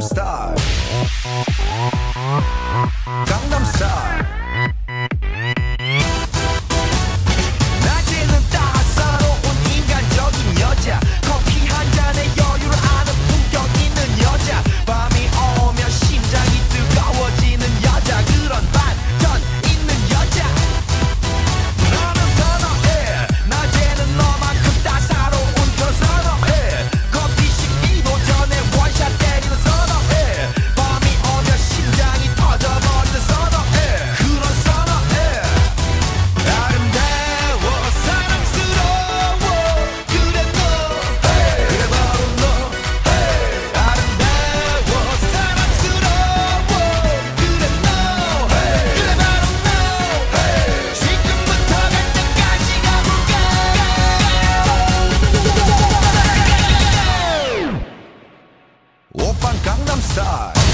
I'm star. von Gangnam Style.